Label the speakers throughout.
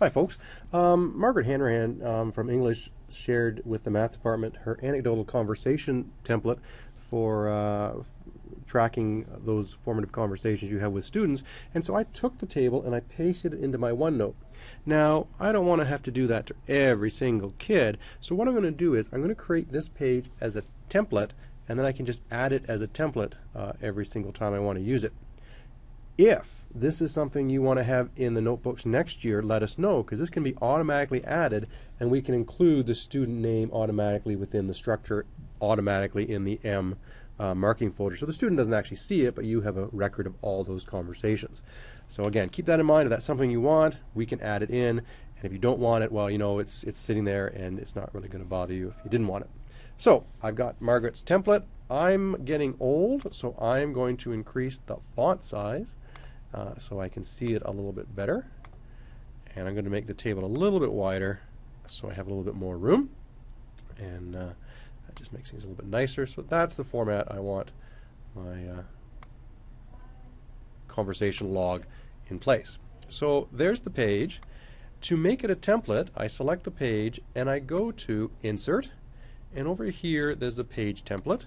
Speaker 1: Hi, folks. Um, Margaret Hanrahan um, from English shared with the math department her anecdotal conversation template for uh, tracking those formative conversations you have with students. And so I took the table and I pasted it into my OneNote. Now, I don't want to have to do that to every single kid. So what I'm going to do is I'm going to create this page as a template and then I can just add it as a template uh, every single time I want to use it. If this is something you want to have in the notebooks next year, let us know because this can be automatically added and we can include the student name automatically within the structure automatically in the M uh, marking folder. So the student doesn't actually see it, but you have a record of all those conversations. So again, keep that in mind. If that's something you want, we can add it in. And if you don't want it, well, you know, it's, it's sitting there and it's not really going to bother you if you didn't want it. So I've got Margaret's template. I'm getting old, so I'm going to increase the font size uh, so I can see it a little bit better. And I'm going to make the table a little bit wider so I have a little bit more room. And uh, that just makes things a little bit nicer. So that's the format I want my uh, conversation log in place. So there's the page. To make it a template, I select the page and I go to Insert. And over here, there's a page template.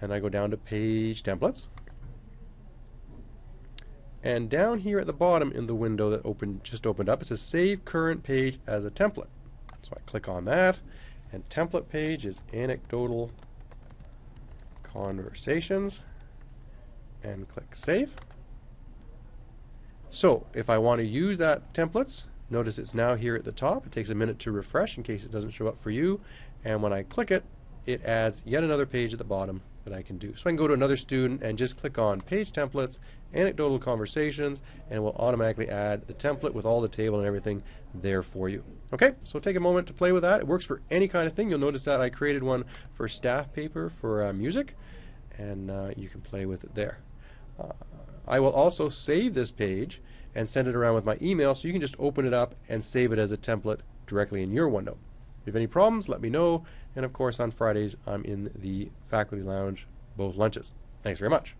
Speaker 1: And I go down to Page Templates. And down here at the bottom in the window that opened just opened up, it says Save Current Page as a Template. So I click on that, and template page is Anecdotal Conversations, and click Save. So if I want to use that templates, notice it's now here at the top. It takes a minute to refresh in case it doesn't show up for you. And when I click it, it adds yet another page at the bottom that I can do. So I can go to another student and just click on Page Templates, Anecdotal Conversations, and it will automatically add the template with all the table and everything there for you. Okay, so take a moment to play with that. It works for any kind of thing. You'll notice that I created one for staff paper for uh, music, and uh, you can play with it there. Uh, I will also save this page and send it around with my email so you can just open it up and save it as a template directly in your OneNote. If you have any problems, let me know. And of course, on Fridays, I'm in the faculty lounge, both lunches. Thanks very much.